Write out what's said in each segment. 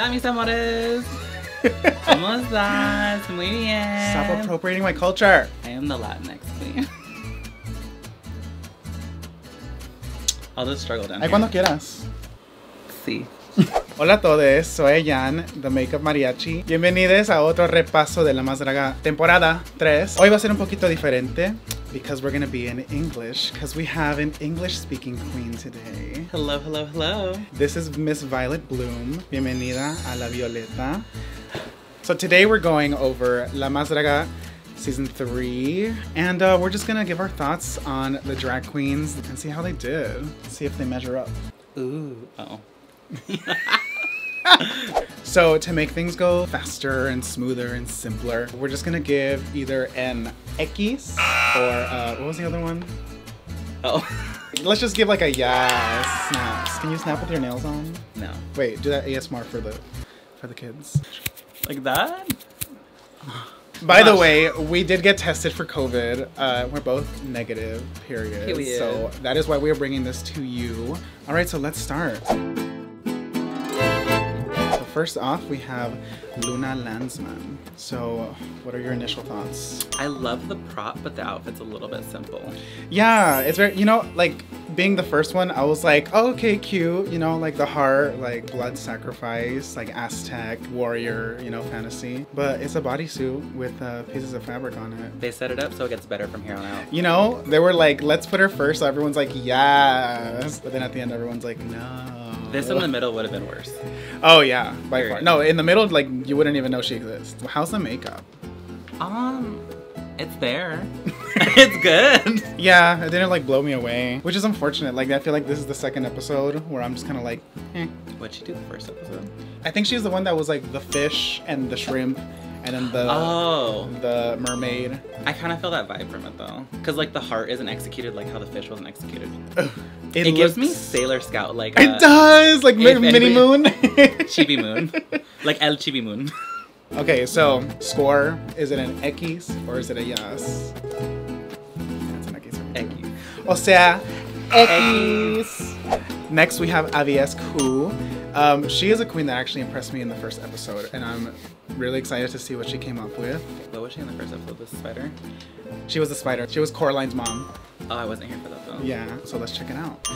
Hola, mis amores. ¿Cómo estás? Muy bien. Stop appropriating my culture. I am the Latinx queen. I'll just struggle down Ay, here. cuando quieras. Sí. Hola a todos, soy Jan, The Makeup Mariachi. Bienvenidos a otro repaso de La Más Draga temporada 3. Hoy va a ser un poquito diferente because we're gonna be in English because we have an English speaking queen today. Hello, hello, hello. This is Miss Violet Bloom. Bienvenida a La Violeta. So today we're going over La Más Draga season 3 and uh, we're just gonna give our thoughts on the drag queens and see how they did. See if they measure up. Ooh. Oh. So to make things go faster and smoother and simpler, we're just gonna give either an X or uh, what was the other one? Oh. Let's just give like a yes snaps. Can you snap with your nails on? no. Wait, do that ASMR for the for the kids. Like that? By the way, we did get tested for COVID. Uh, we're both negative, period. Period. So that is why we are bringing this to you. All right, so let's start. First off, we have Luna Landsman. So, what are your initial thoughts? I love the prop, but the outfit's a little bit simple. Yeah, it's very, you know, like being the first one, I was like, oh, okay, cute, you know, like the heart, like blood sacrifice, like Aztec warrior, you know, fantasy. But it's a bodysuit with uh, pieces of fabric on it. They set it up so it gets better from here on out. You know, they were like, let's put her first. So everyone's like, yes. But then at the end, everyone's like, no. This in the middle would have been worse. Oh, yeah, by Period. far. No, in the middle, like, you wouldn't even know she exists. How's the makeup? Um, it's there. it's good. Yeah, it didn't like blow me away, which is unfortunate. Like, I feel like this is the second episode where I'm just kind of like, eh. What'd she do the first episode? I think she's the one that was like the fish and the shrimp and then the Oh, the mermaid. I kind of feel that vibe from it though, because like the heart isn't executed like how the fish wasn't executed. It, It, gives me Sailor Scout like It uh, does like mini moon. Chibi Moon, like El Chibi Moon. okay, so score is it an X or is it a yes? It's an X. Eggy. O sea, X. Next we have Aviesc Who. Um, she is a queen that actually impressed me in the first episode, and I'm really excited to see what she came up with. What was she in the first episode? The spider? She was a spider. She was Coraline's mom. Oh, I wasn't here for that though. Yeah, so let's check it out.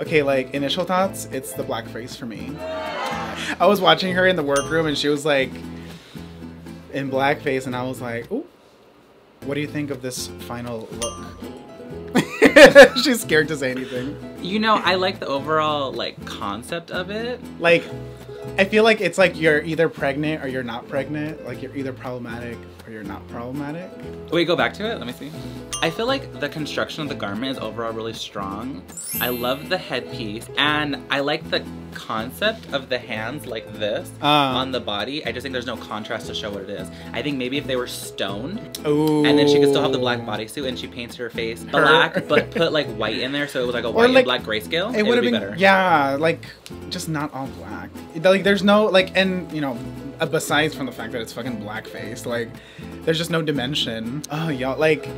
Okay, like initial thoughts, it's the blackface for me. I was watching her in the workroom and she was like in blackface, and I was like, "Ooh, what do you think of this final look?" She's scared to say anything. You know, I like the overall like concept of it. Like, I feel like it's like you're either pregnant or you're not pregnant. Like you're either problematic or you're not problematic. Wait, go back to it. Let me see. I feel like the construction of the garment is overall really strong. I love the headpiece, and I like the concept of the hands like this Uh. on the body. I just think there's no contrast to show what it is. I think maybe if they were stoned, Ooh. and then she could still have the black bodysuit, and she painted her face black, but put like white in there, so it was like a white like, and black grayscale. it would have be been better. yeah like just not all black like there's no like and you know uh, besides from the fact that it's fucking blackface like there's just no dimension oh y'all like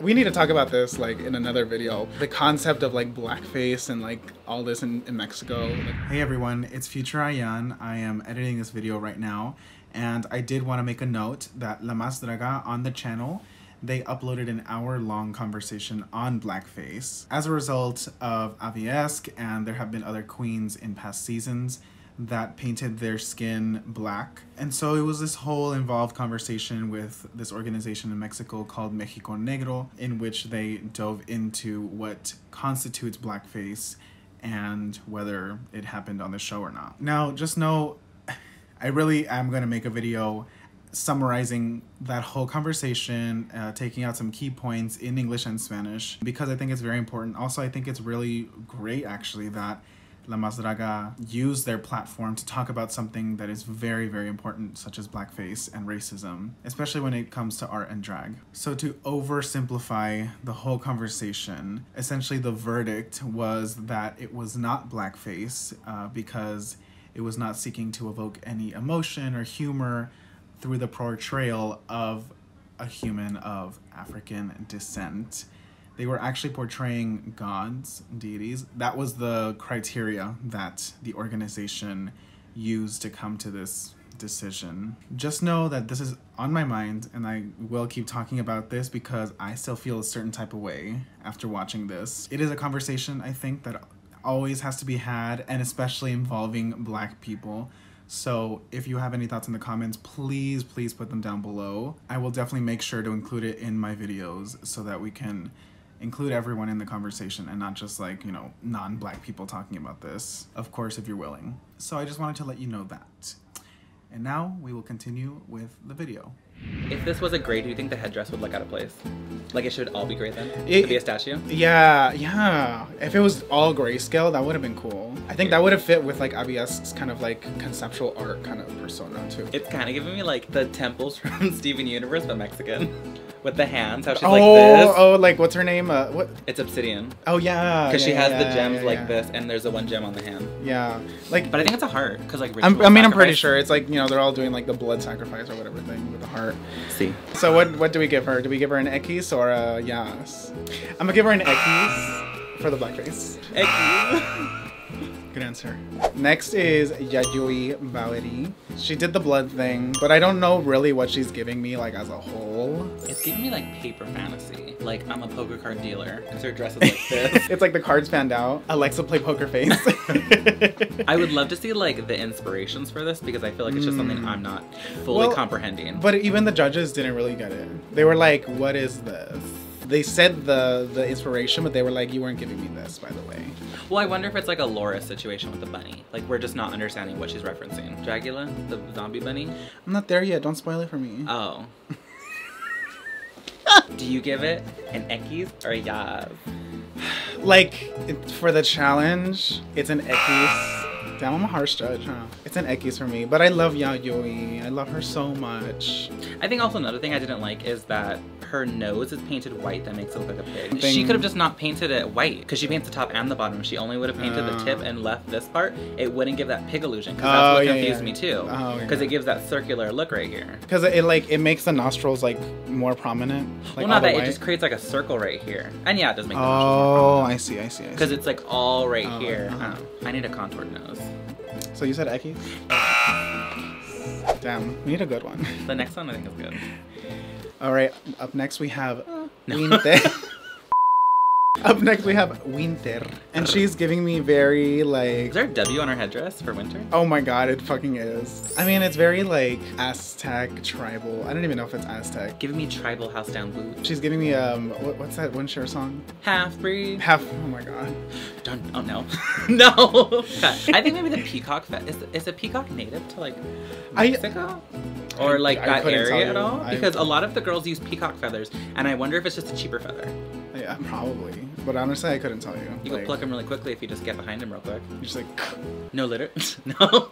we need to talk about this like in another video. The concept of like blackface and like all this in, in mexico. Hey everyone. It's future ayan. I am editing this video right now. And i did want to make a note that la mas draga on the channel they uploaded an hour long conversation on blackface. As a result of Aviesc, and there have been other queens in past seasons that painted their skin black. And so it was this whole involved conversation with this organization in Mexico called Mexico Negro, in which they dove into what constitutes blackface and whether it happened on the show or not. Now, just know I really am going to make a video summarizing that whole conversation, uh, taking out some key points in English and Spanish, because I think it's very important. Also, I think it's really great actually that La Más Draga use their platform to talk about something that is very, very important, such as blackface and racism, especially when it comes to art and drag. So, to oversimplify the whole conversation, essentially the verdict was that it was not blackface uh, because it was not seeking to evoke any emotion or humor through the portrayal of a human of African descent. They were actually portraying gods, deities. That was the criteria that the organization used to come to this decision. Just know that this is on my mind and I will keep talking about this because I still feel a certain type of way after watching this. It is a conversation I think that always has to be had and especially involving black people. So if you have any thoughts in the comments, please, please put them down below. I will definitely make sure to include it in my videos so that we can include everyone in the conversation and not just like, you know, non-black people talking about this. Of course, if you're willing. So I just wanted to let you know that. And now we will continue with the video. If this was a gray, do you think the headdress would look out of place? Like it should all be gray then? It- to be a statue? Yeah, yeah. If it was all grayscale, that would have been cool. I think that would have fit with like Aviesc's kind of like conceptual art kind of persona too. It's kind of giving me like the temples from Steven Universe, but Mexican. With the hands, how she's oh, like this. oh, like what's her name? Uh, what? It's obsidian. Oh yeah. Because she has yeah, the gems yeah, like yeah. this, and there's a one gem on the hand. Yeah, like. But I think it's a heart, because like I mean, I'm pretty sure it's like you know they're all doing like the blood sacrifice or whatever thing with the heart. See. So what what do we give her? Do we give her an Ekis or a Yas? I'm gonna give her an Ekis for the blackface. Good answer. Next is Yayoi Bowery. She did the blood thing, but I don't know really what she's giving me like as a whole. It's giving me like paper fantasy. Like I'm a poker card dealer, because her dress is like this. it's like the cards fanned out. Alexa play poker face. I would love to see like the inspirations for this because I feel like it's just something I'm not fully Well, comprehending. But even the judges didn't really get it. They were like, "What is this?" They said the the inspiration, but they were like, "You weren't giving me this, by the way." well, I wonder if it's like a Laura situation with the bunny. Like we're just not understanding what she's referencing. Dragula, the zombie bunny. I'm not there yet. Don't spoil it for me. Oh. Do you give it an Ekis or a Yaz? like it, for the challenge, it's an Ekis. Damn, I'm a harsh judge, huh? It's an Ekis for me, but I love Yayoi. I love her so much. I think also another thing I didn't like is that her nose is painted white that makes it look like a pig. Thing- She could have just not painted it white because she paints the top and the bottom. She only would have painted the Uh. tip and left this part, it wouldn't give that pig illusion because that's Oh, what yeah, confused yeah. me too. Oh, Because yeah. it gives that circular look right here. Because it, like it makes the nostrils like more prominent. Like well, not the that, it just creates like a circle right here. And yeah, it does make the Oh, I see, I see, I Because it's like all right Oh, here. uh-huh. Oh, I need a contoured nose. So you said Eki? Damn, we need a good one. The next one I think is good. All right, up next we have oh. No. Up next we have Wynter, and she's giving me very like. Is there a W on her headdress for Wynter? Oh my god, it fucking is. I mean, it's very like Aztec tribal. I don't even know if it's Aztec. Giving me tribal house down boots. She's giving me um, what, what's that one share song? Half breed. Half. Oh my god. Don't, oh no. no. I think maybe the peacock fe- is, is a peacock native to like I- Mexico? or like I that area at all? Because a lot of the girls use peacock feathers, and I wonder if it's just a cheaper feather. Yeah, probably. But honestly, I couldn't tell you. You Like, can pluck him really quickly if you just get behind him real quick. You're just like. No litter. no.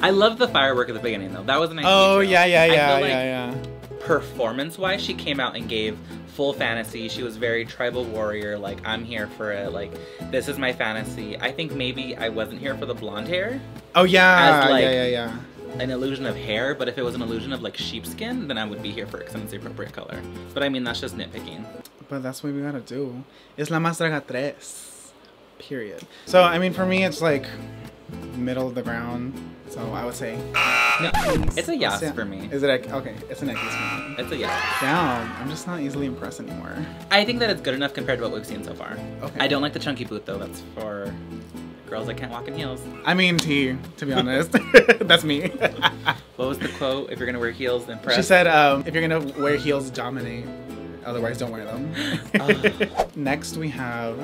I love the firework at the beginning though. That was a nice. Oh detail. yeah, yeah, yeah, like yeah, yeah. Performance-wise, she came out and gave full fantasy. She was very tribal warrior. Like I'm here for it. Like this is my fantasy. I think maybe I wasn't here for the blonde hair. Oh yeah, As, like- yeah, yeah, yeah. an illusion of hair, but if it was an illusion of like sheepskin, then I would be here for it because it's the appropriate color. But I mean, that's just nitpicking. But that's what we gotta do. Es la más draga tres. Period. So I mean, for me, it's like middle of the ground. So I would say. No, it's a yes Yeah. for me. Is it a, okay? It's an X for me. It's a yes. Damn, I'm just not easily impressed anymore. I think that it's good enough compared to what we've seen so far. Okay. I don't like the chunky boot though. That's for girls that can't walk in heels. I mean, T. To be honest, that's me. What was the quote? If you're gonna wear heels, then press. she said, um, "If you're gonna wear heels, dominate. Otherwise, don't wear them." Ah. Next, we have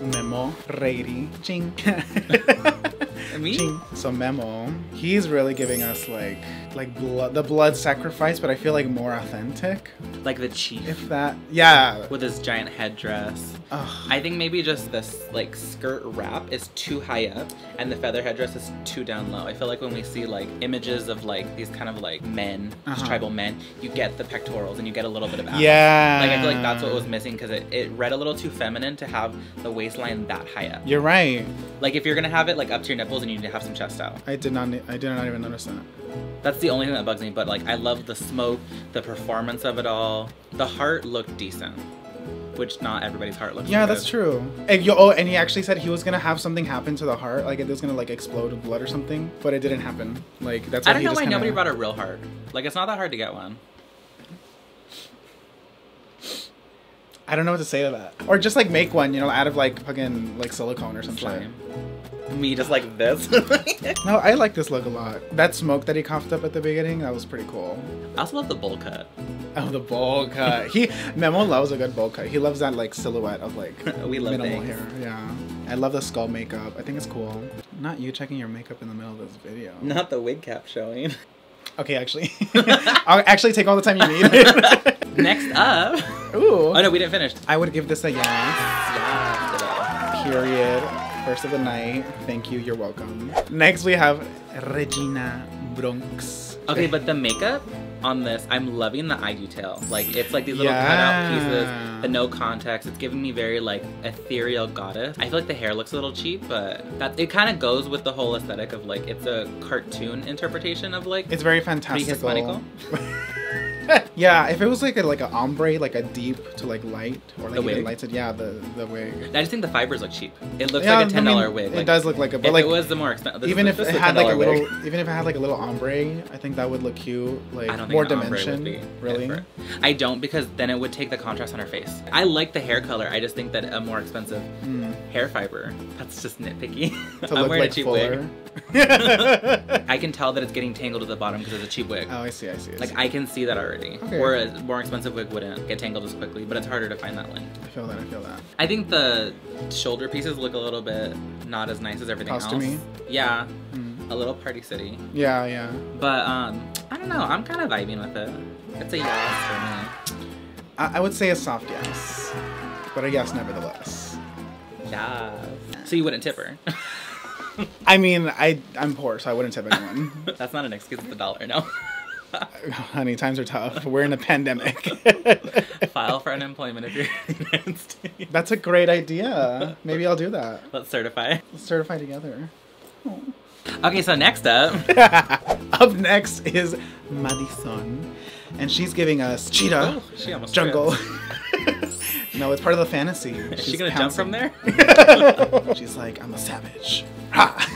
Memo Reyri Ching. Me? Ching. So Memo, he's really giving us like like blood, the blood sacrifice, but I feel like more authentic. Like the chief If that, yeah. with his giant headdress. Ugh. I think maybe just this like skirt wrap is too high up and the feather headdress is too down low. I feel like when we see like images of like these kind of like men, these Uh-huh. tribal men, you get the pectorals and you get a little bit of. Yeah. Like I feel like that's what was missing because it, it read a little too feminine to have the waistline that high up. You're right. Like if you're gonna have it like up to your nipples and you need to have some chest out. I did not. I did not even notice that. That's the only thing that bugs me, but like I love the smoke, the performance of it all. The heart looked decent. which not everybody's heart looks. Yeah, that's true. And, yo, oh, and he actually said he was gonna have something happen to the heart, like it was gonna like explode with blood or something, but it didn't happen. Like that's. I don't know why kinda- nobody brought a real heart. Like it's not that hard to get one. I don't know what to say to that. Or just like make one, you know, out of like fucking like silicone or some shit. Slime. Me just like this. No, I like this look a lot. That smoke that he coughed up at the beginning, that was pretty cool. I also love the bowl cut. Oh, the bowl cut. He Memo loves a good bowl cut. He loves that like silhouette of like We love minimal bangs. hair. Yeah, I love the skull makeup. I think it's cool. Not you checking your makeup in the middle of this video. Not the wig cap showing. Okay, actually, I'll actually take all the time you need. Next up. Ooh. Oh no, we didn't finish. I would give this a yes. Yeah. Period. First of the night. Thank you. You're welcome. Next we have Regina Bronx. Okay, but the makeup on this, I'm loving the eye detail. Like it's like these little cutout Yeah. pieces, the no context. It's giving me very like ethereal goddess. I feel like the hair looks a little cheap, but that it kind of goes with the whole aesthetic of like it's a cartoon interpretation of like It's very fantastical. yeah, if it was like a like a ombre, like a deep to like light or like The even lighted, yeah, the the wig. I just think the fibers look cheap. It looks yeah, like a ten dollar I mean, wig. It like, does look like a, but like it was the more expensive, even if it had like a little, Wig. even if it had like a little ombre, I think that would look cute, like I don't think more an ombre would dimension. be Really? I don't because then it would take the contrast on her face. I like the hair color. I just think that a more expensive Mm, hair fiber. That's just nitpicky. to I'm look wearing like a cheap fuller. wig. I can tell that it's getting tangled at the bottom because it's a cheap wig. oh, I see, I see. I, Like see. I can see that already. Okay. Whereas a more expensive wig wouldn't get tangled as quickly, but it's harder to find that link. I feel that. I feel that. I think the shoulder pieces look a little bit not as nice as everything Costumey? else. Yeah, Mm. a little party city. Yeah, yeah. But um, I don't know. I'm kind of vibing with it. It's a yes for me. I, I would say a soft yes, but a yes nevertheless. Yes. So you wouldn't tip her. I mean, I I'm poor, so I wouldn't tip anyone. That's not an excuse. It's a dollar. No. Honey, times are tough. We're in a pandemic. File for unemployment if you're in the United States. That's a great idea. Maybe I'll do that. Let's certify. Let's certify together. Okay, so next up, Up next is Madison, and she's giving us cheetah Oh, she almost jungle. no, it's part of the fantasy. Is she She's gonna jump from there? She's like, I'm a savage. Ha!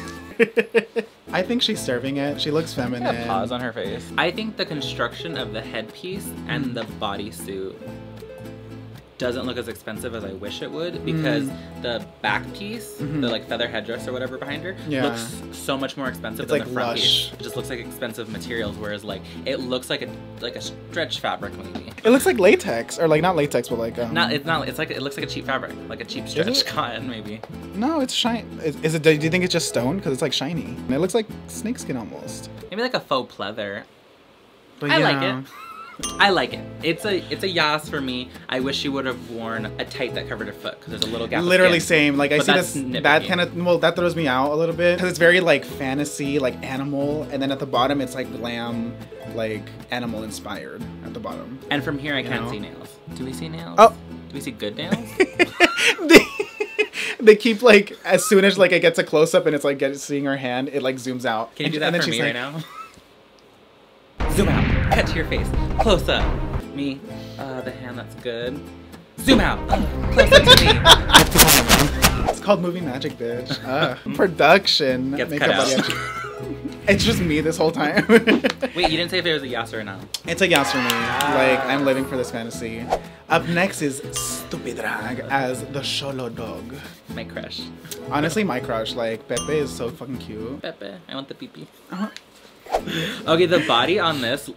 I think she's serving it. She looks feminine. A pause on her face. I think the construction of the headpiece and the bodysuit doesn't look as expensive as I wish it would because the back piece, Mhm. the like feather headdress or whatever behind her, Yeah. looks so much more expensive It's than like the front lush. piece. It just looks like expensive materials, whereas like it looks like a like a stretch fabric maybe. It looks like latex, or like not latex, but like um, Not it's not it's like it looks like a cheap fabric, like a cheap stretch cotton maybe. No, it's shine. Is, is it? Do you think it's just stone? Because it's like shiny. And it looks like snakeskin almost. Maybe like a faux pleather. But I like it. I like it. It's a it's a yas for me. I wish she would have worn a tight that covered her foot because there's a little gap. Literally skin. same. Like I But see that's this. That kind of well, that throws me out a little bit because it's very like fantasy, like animal, and then at the bottom it's like glam, like animal inspired at the bottom. And from here, I You can't know? see nails. Do we see nails? Oh. Do we see good nails? they, they keep like as soon as like it gets a close up and it's like get, seeing her hand, it like zooms out. Can you And- do that and then for she's me like, right now? Zoom out. Cut to your face. Close up. Me. Uh, the hand that's good. Zoom out. Uh, close up to me. It's called movie magic, bitch. Uh, production. Gets makeup cut out. It's just me this whole time. Wait, you didn't say if it was a yes or a no. It's a yes for me. Like I'm living for this fantasy. Up next is Stupid Drag as the Xolo dog. My crush. Honestly, my crush. Like Pepe is so fucking cute. Pepe. I want the pee pee. Uh-huh. Okay, the body on this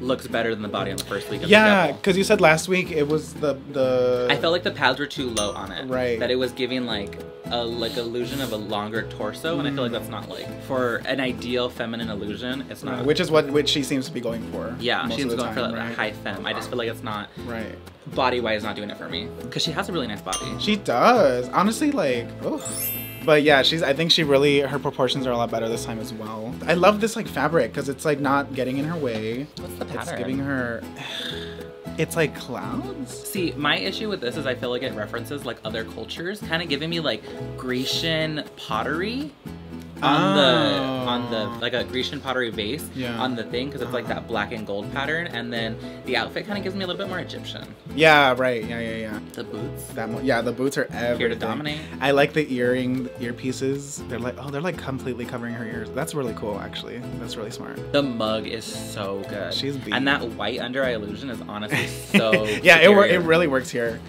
looks better than the body on the first week of Yeah, because you said last week it was the the. I felt like the pads were too low on it. Right. That it was giving like a like illusion of a longer torso, and I feel like that's not like for an ideal feminine illusion. It's not. Right, which is what which she seems to be going for. yeah, she's going for like right? that high femme. I just feel like it's not Right. body wise not doing it for me because she has a really nice body. She does. Honestly, like, ugh. But yeah, she's. I think she really her proportions are a lot better this time as well. I love this like fabric because it's like not getting in her way. What's the pattern? It's giving her. It's like clouds. See, my issue with this is I feel like it references like other cultures, kind of giving me like Grecian pottery. On the Oh. on the like a Grecian pottery vase Yeah. on the thing because it's like that black and gold pattern, and then the outfit kind of gives me a little bit more Egyptian. Yeah, right. Yeah, yeah, yeah. The boots That mo- yeah, the boots are everything. here to dominate. I like the earring earpieces. They're like oh, they're like completely covering her ears. That's really cool, actually. That's really smart. The mug is so good. She's beat. and that white under eye illusion is honestly so. yeah, it wor- it really works here.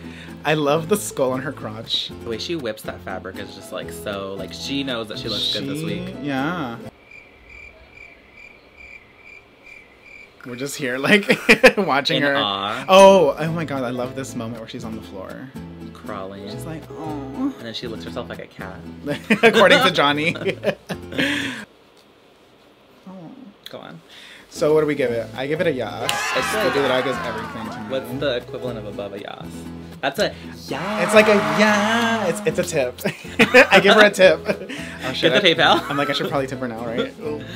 I love the skull on her crotch. The way she whips that fabric is just like so. Like she knows that she looks good this week. Yeah. We're just here, like watching In her. awe, Oh, oh my god, I love this moment where she's on the floor. crawling, She's like, oh. and then she looks herself like a cat. According to Johnny. oh. Go on. So what do we give it? I give it a yas. It's like- the that gives everything to me. What's the equivalent of above a yas? That's a yeah. It's like a yeah. It's it's a tip. I give her a tip. Oh, Get the PayPal. I'm like I should probably tip her now, right?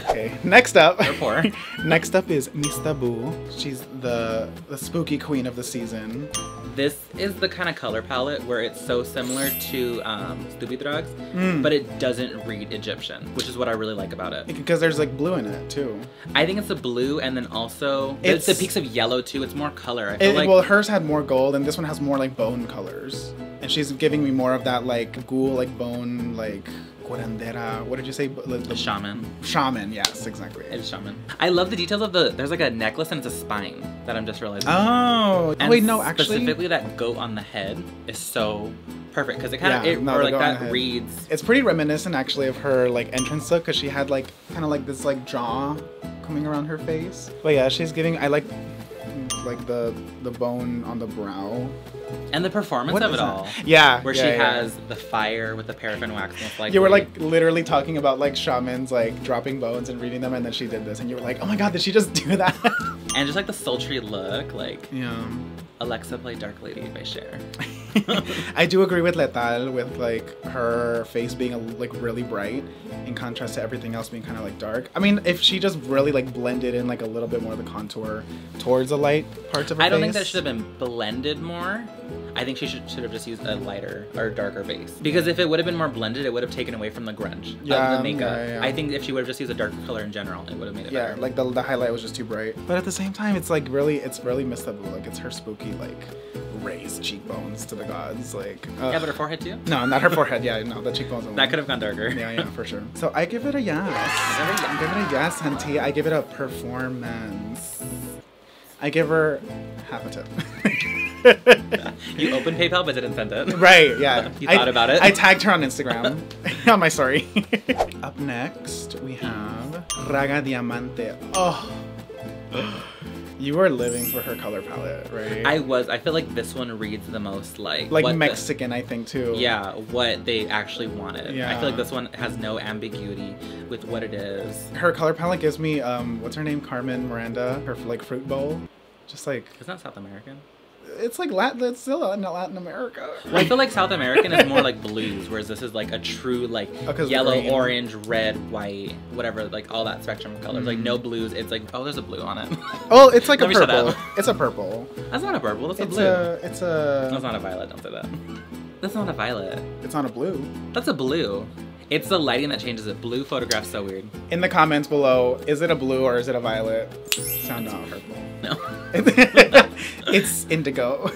Okay. Next up. You're poor. Next up is Mista Boo. She's the the spooky queen of the season. This is the kind of color palette where it's so similar to um, Stupid Drugs, Mm. but it doesn't read Egyptian, which is what I really like about it. Because there's like blue in it too. I think it's the blue, and then also It's- it's the peaks of yellow too. It's more color. I feel It, like well, hers had more gold, and this one has more like bone colors. And she's giving me more of that like ghoul, like bone, like curandera. What did you say? The, the shaman. Shaman. Yes, exactly. It's shaman. I love the details of the. There's like a necklace and it's a spine that I'm just realizing. Oh, And wait, no, actually, specifically that goat on the head is so perfect because it kind of Yeah, it, no, or like goat on the that reads. it's pretty reminiscent actually of her like entrance look, because she had like kind of like this like jaw coming around her face. But yeah, she's giving. I like like the the bone on the brow. And the performance What of it that? all. Yeah, Where yeah, she yeah. has the fire with the paraffin wax most likely. You were like literally talking about like shamans like dropping bones and reading them, and then she did this, and you were like, oh my god, did she just do that? and just like the sultry look, like yeah. Alexa played Dark Lady by Cher. I do agree with Letal with like her face being a, like really bright in contrast to everything else being kind of like dark. I mean, if she just really like blended in like a little bit more of the contour towards the light parts of her face. I don't face. think that should have been blended more. I think she should should have just used a lighter or darker base. Because if it would have been more blended, it would have taken away from the grunge Yeah, of the mm, makeup. yeah, yeah. I think if she would have just used a darker color in general, it would have made it Yeah, better. like the, the highlight was just too bright. But at the same time, it's like really, it's really Mista Boo. Like it's her spooky like raised cheekbones to the gods. Like uh, yeah, but her forehead too. no, not her forehead. Yeah, no, the cheekbones. That could have gone darker. Yeah, yeah, for sure. So I give it a yes. I give it a yes, Hunty. I give it a performance. I give her half a tip. you opened PayPal but didn't send it. right, yeah. You I- thought about it? I tagged her on Instagram on my story. Up next, we have Raga Diamante. Oh. You are living for her color palette, right? I was. I feel like this one reads the most like like what the- Mexican, I think too. yeah, what they actually wanted. Yeah. I feel like this one has no ambiguity with what it is. Her color palette gives me um, what's her name? Carmen Miranda. Her like fruit bowl. Just like Isn't that South American? It's like Latin. It's still in Latin America. I feel like South American is more like blues, whereas this is like a true like Oh, yellow, green. orange, red, white, whatever, like all that spectrum of colors. Like Mhm. no blues. It's like oh, there's a blue on it. Oh, it's like a purple. It's a purple. That's not a purple. That's a It's blue. a. It's a. That's not a violet. Don't say that. That's not a violet. It's not a blue. That's a blue. It's the lighting that changes it. Blue photograph's so weird. In the comments below, is it a blue or is it a violet? Sound off. Purple. No, it's indigo.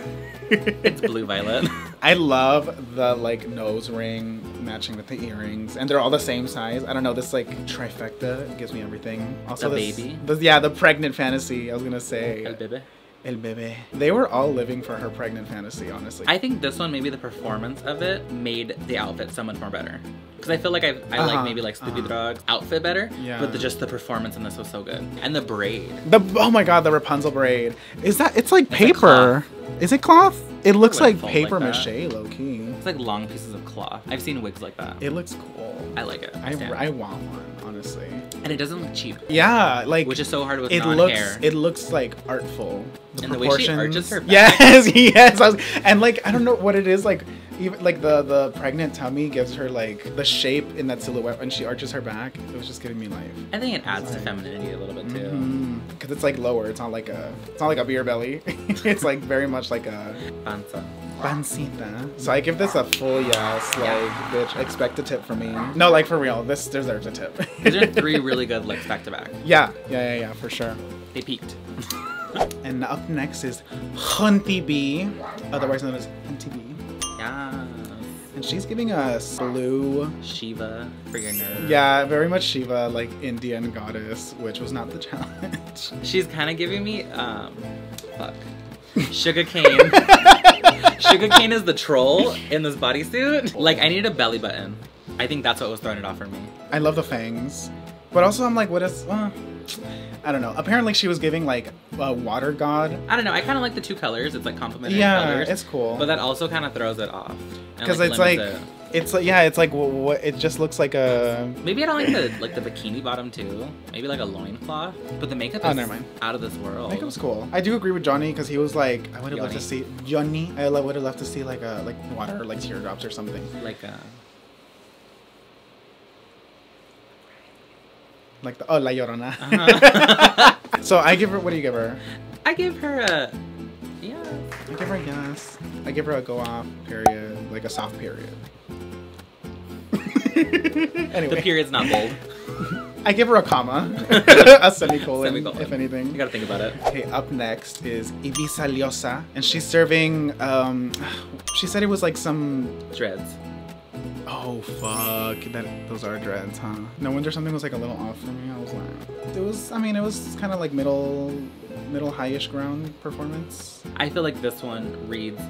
it's blue violet. I love the like nose ring matching with the earrings, and they're all the same size. I don't know. This like trifecta gives me everything. Also, The this- baby? yeah, the pregnant fantasy. I was gonna say El bebe. El bebé. They were all living for her pregnant fantasy. Honestly, I think this one, maybe the performance of it made the outfit so much more better. Because I feel like I, I Uh-huh, like maybe like Stupid uh-huh. Dog's outfit better, Yeah. but the, just the performance in this was so good. And the braid. the oh my god, the Rapunzel braid. Is that? It's like It's paper. Is it cloth? It looks like paper like mache, low key. It's like long pieces of cloth. I've seen wigs like that. It looks cool. I like it. I, stand. I want one, honestly. And it doesn't look cheap, Yeah, like which is so hard with it looks hair. it looks like artful. The And the way she arches her back. Yes, yes. Was, and like I don't know what it is like even like the the pregnant tummy gives her like the shape in that silhouette when she arches her back. It was just giving me life. I think it adds to femininity a little bit too. Mm-hmm. Because it's like lower. It's not like a it's not like a beer belly. it's like very much like a Panza. Pancita. So I give this a full yes. Like, Yeah. bitch, expect a tip from me. No, like for real. This deserves a tip. These are three really good looks back to back. yeah, yeah, yeah, yeah, for sure. They peaked. And up next is Huntyy B, otherwise known as Huntyy B. Yeah. And she's giving us blue. Shiva for your nerve. Yeah, very much Shiva, like Indian goddess, which was not the challenge. She's kind of giving me, um, fuck. Sugar cane. Sugar cane is the troll in this bodysuit. Like, I need a belly button. I think that's what was throwing it off for me. I love the fangs. But also, I'm like, what is. Uh, I don't know. Apparently, she was giving like a water god. I don't know. I kind of like the two colors. It's like complementary Yeah, colors. it's cool. But that also kind of throws it off. Because it's like. it. It's like, yeah, it's like, what, it just looks like a. Maybe I don't like the like the bikini bottom too. Maybe like a loincloth. But the makeup Oh, is never mind. out of this world. I think it was cool. I do agree with Johnny because he was like, I would have loved to see Johnny. I would have loved to see like a like water, like teardrops or something. Like uh, Like the oh La Llorona. uh-huh. so I give her. What do you give her? I give her a yeah. I give her a yes. I give her a go off period, like a soft period. anyway, The period's not bold. I give her a comma, a semicolon, Semicolon. if anything. You gotta think about it. Okay, up next is Ibiza Liosa, and she's serving. Um, she said it was like some. Dreads. Oh fuck! That those are dreads, huh? No wonder something was like a little off for me. I was like, it was. I mean, it was kind of like middle, middle highish ground performance. I feel like this one reads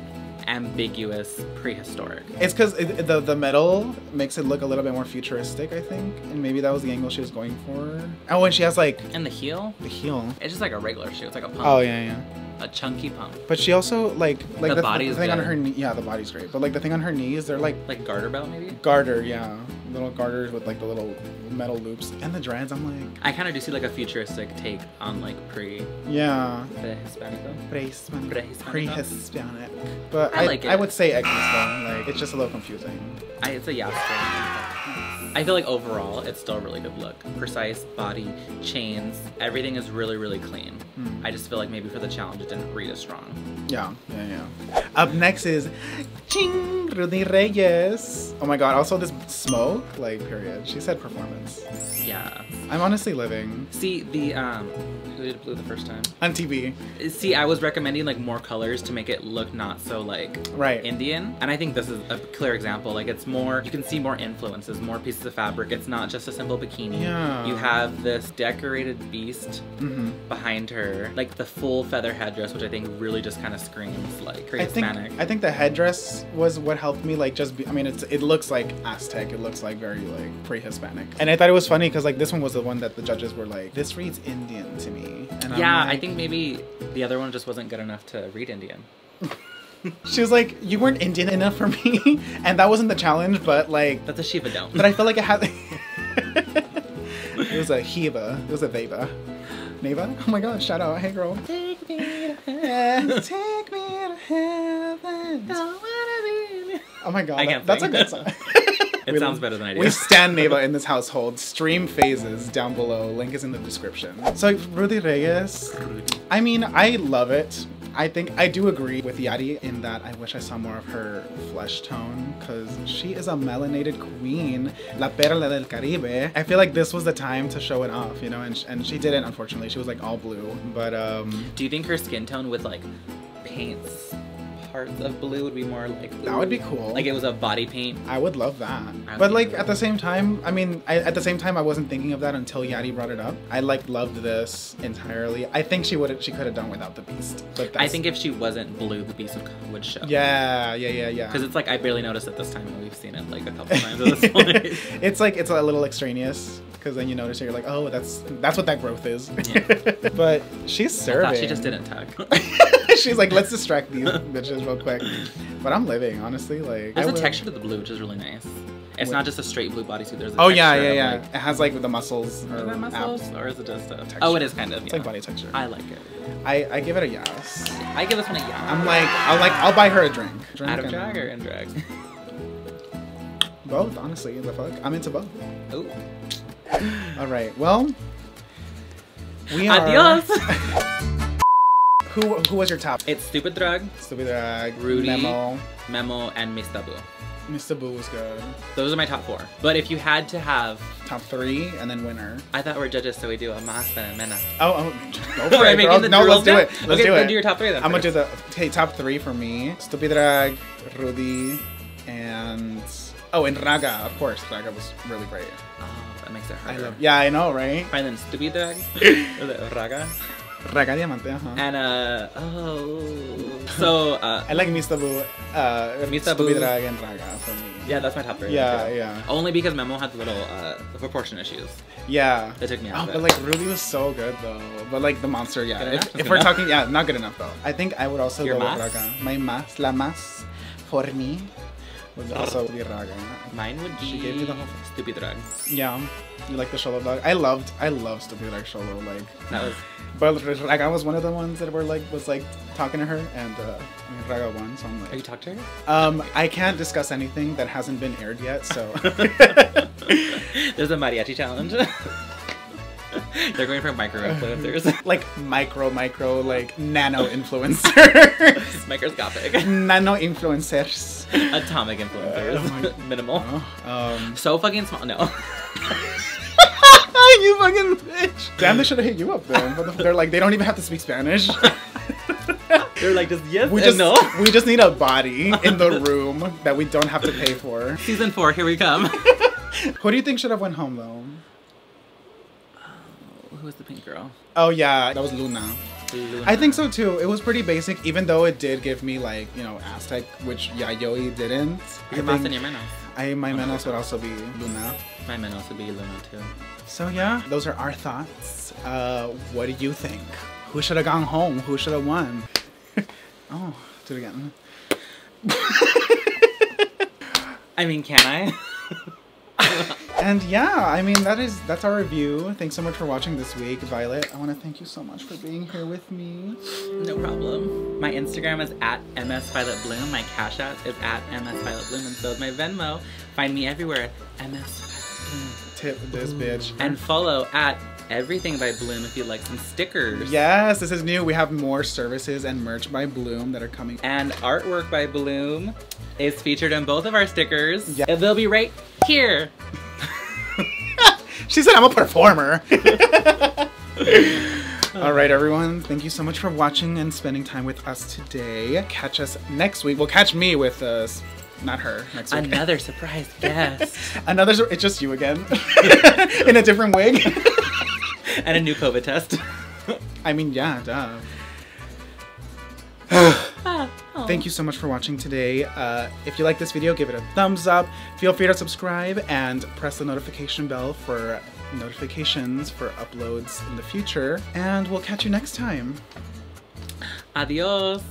ambiguous prehistoric. It's because it, the the metal makes it look a little bit more futuristic, I think, and maybe that was the angle she was going for. Oh, and she has like And the heel, the heel. it's just like a regular shoe. It's like a pump. Oh yeah, yeah. A chunky pump. But she also like like The the, body's thing on her knee. Yeah, the body's great. But like the thing on her knees, they're like Like garter belt maybe? garter. Yeah, little garters with like the little metal loops and the dreads. I'm like, I kind of do see like a futuristic take on like pre yeah. the Hispanico. Pre-Hispanic. Pre-Hispanic. Pre-Hispanic. But I I, like it. I would say Xmas though. Like it's just a little confusing. I, it's a yes. I feel like overall it's still a really good look. Precise body, chains, everything is really really clean. Hmm. I just feel like maybe for the challenge it didn't read as strong. Yeah, yeah, yeah. Up next is Ching Rudy Reyes. Oh my god, also this smoke, like, period. She said performance. Yeah. I'm honestly living. See the um, who did blue the first time? On TV. See, I was recommending like more colors to make it look not so like Right. Indian, and I think this is a clear example. Like it's more, you can see more influences, more pieces of fabric. It's not just a simple bikini. Yeah. You have this decorated beast hmm behind her, like the full feather headdress, which I think really just kind of screams like I think. I think the headdress was what helped me like just be I mean it's it looks like Aztec. It looks like very like pre-Hispanic. And I thought it was funny because like this one was the one that the judges were like, this reads Indian to me. And I'm yeah, I think maybe the other one just wasn't good enough to read Indian. she was like, You weren't Indian enough for me. and that wasn't the challenge, but like That's a Shiva don't. But I feel like it had. it was a Heva. It was a Veva. Neyva? Oh my god, shout out. Hey girl. Take me to Take me to heaven. Oh my god. I that- can't that's sing. a good song. It We- sounds better than I do. We stand Neyva in this household. Stream phases down below. Link is in the description. So Rudy Reyes. I mean, I love it. I think I do agree with Yadi in that I wish I saw more of her flesh tone because she is a melanated queen, la perla del Caribe. I feel like this was the time to show it off, you know, and, sh- and she didn't, unfortunately. She was like all blue, but um, Do you think her skin tone with like paints parts of blue would be more like that would be cool. like it was a body paint? I would love that. I But like at the same time, I mean, I, at the same time, I wasn't thinking of that until Yadi brought it up. I like loved this entirely. I think she would she could have done without the beast. But I think if she wasn't blue, the beast would, would show. Yeah, yeah, yeah, yeah. Because it's like I barely noticed it this time, and we've seen it like a couple times at this point. it's like it's a little extraneous because then you notice it, you're like, oh, that's that's what that growth is. Yeah. but she's I serving. thought she just didn't tuck. she's like, let's distract these bitches real quick. But I'm living, honestly. Like, There's I a would- texture to the blue, which is really nice. It's What? not just a straight blue bodysuit. There's a Oh yeah, yeah, yeah. like- it has like the muscles or that muscles, abs. or is it just a? Texture. Oh, it is kind of. It's like body texture. I like it. I, I give it a yes. I give this one a yeah. I'm like, I'll like, I'll buy her a drink. drink out of and- drag or in drag. Both, honestly. The fuck, I'm into both. Ooh. All right, well, we are. Adios. Who who was your top? It's Stupid Drag, Stupid Drag, Rudy. Memo, Memo, and Mista Boo. Mista Boo was good. Those are my top four. But if you had to have, Top three and then winner. I thought we're judges, so we do a mas and a mena. Oh, oh go for it, girl. No, let's do it. Let's okay, do then it. do your top three then. I'm gonna do the okay top three for me. Stupid Drag, Rudy, and oh, and Raga. Of course, Raga was really great. Oh, that makes it I love. Yeah, I know, right? Fine then, Stupid Drag, Raga, Raga Diamante. Uh-huh. and uh, oh, so uh, I like Mista Boo, uh, Mr. Stupid Boo. Drag, and Raga for me. yeah, that's my top three. Yeah, too. yeah. Only because Memo had little uh, proportion issues. Yeah. That took me out Oh, but like Rudy was so good though. But like the monster, yeah. Good If, if we're talking, yeah, not good enough though. I think I would also Your go mas? with Raga. My mas, la mas, for me, would also be Raga. Mine would be She gave me the whole- Stupid Drag. Yeah, you like the Xolo dog. I loved, I loved Stupid like Xolo. Like, That was but Raga was one of the ones that were like was like talking to her, and uh, I mean, Raga won. So I'm like. Have you like, talked to her? um, I can't discuss anything that hasn't been aired yet. So There's a mariachi challenge. They're going for micro influencers. like micro, micro, like nano influencers, Microscopic. nano influencers. Atomic influencers. Oh my- Minimal. Um, So fucking small. No. you fucking bitch. Damn, they should have hit you up then. But they're like, they don't even have to speak Spanish. They're like just yes We and just, no. we just need a body in the room that we don't have to pay for. Season four, here we come. Who do you think should have went home though? Who was the pink girl? Oh yeah, that was Luna. Luna. I think so too. It was pretty basic, even though it did give me like you know Aztec, which Yayoi didn't. Your mas and your menos. I my menos would also be Luna. My menos would be Luna too. So yeah, those are our thoughts. Uh, what do you think? Who should have gone home? Who should have won? oh, do it again. I mean, can I? And yeah, I mean that is that's our review. Thanks so much for watching this week, Violet. I want to thank you so much for being here with me. no problem. My Instagram is at msvioletbloom. My Cash App is at msvioletbloom, and so is my Venmo. Find me everywhere at msvioletbloom. Tip this bitch. And follow at Everything by Bloom if you'd like some stickers. yes, this is new. We have more services and merch by Bloom that are coming. And artwork by Bloom is featured in both of our stickers. Yeah. They'll be right here. She said I'm a performer. All right, everyone. Thank you so much for watching and spending time with us today. Catch us next week. Well, catch me with us. Not her next week. Another surprise guest. Another. It's just you again, in a different wig. and a new COVID test. I mean, yeah, duh. Ah. Thank you so much for watching today. Uh, if you like this video, give it a thumbs up. Feel free to subscribe and press the notification bell for notifications for uploads in the future. And we'll catch you next time. Adios.